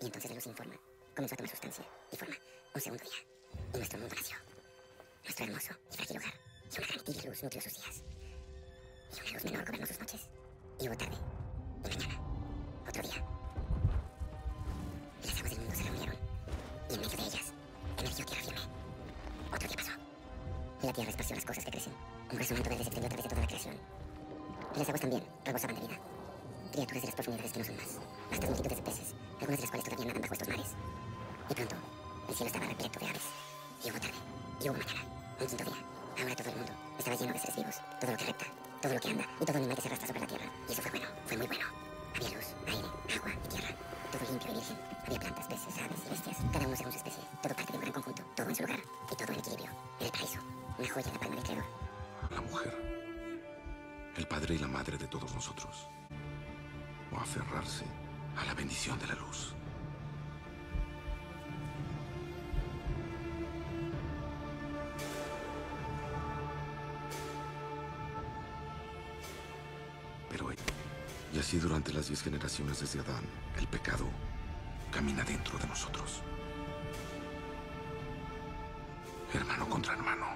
Y entonces la luz informa. Comenzó a tomar sustancia y forma. Un segundo día. Y nuestro mundo nació. Nuestro hermoso y frágil hogar. Y una gran tibia luz nutrió sus días. Y una luz menor gobernó sus noches. Y hubo tarde. Y mañana. Otro día. Las aguas del mundo se reunieron. Y en medio de ellas emergió tierra firme. Otro día pasó. Y la tierra esparció las cosas que crecen. Un grueso manto verde se extendió a través de toda la creación. Y las aguas también rebosaban de vida. Criaturas de las profundidades que no son más. Vastas multitudes de peces, algunas de las cuales el cielo estaba repleto de aves. Y hubo tarde. Y hubo mañana. Un quinto día. Ahora todo el mundo estaba lleno de seres vivos. Todo lo que repta, todo lo que anda y todo animal que se arrastra sobre la tierra. Y eso fue bueno, fue muy bueno. Había luz, aire, agua y tierra. Todo limpio y virgen. Había plantas, peces, aves y bestias. Cada uno según su especie. Todo parte de un gran conjunto. Todo en su lugar. Y todo en equilibrio. Era el paraíso. Una joya en la palma del creador. La mujer. El padre y la madre de todos nosotros. O aferrarse a la bendición de la luz. Pero, y así durante las diez generaciones desde Adán, el pecado camina dentro de nosotros. Hermano contra hermano.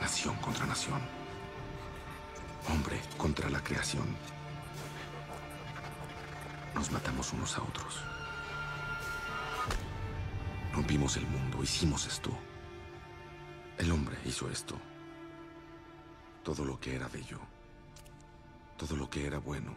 Nación contra nación. Hombre contra la creación. Nos matamos unos a otros. Rompimos el mundo, hicimos esto. El hombre hizo esto. Todo lo que era bello, todo lo que era bueno,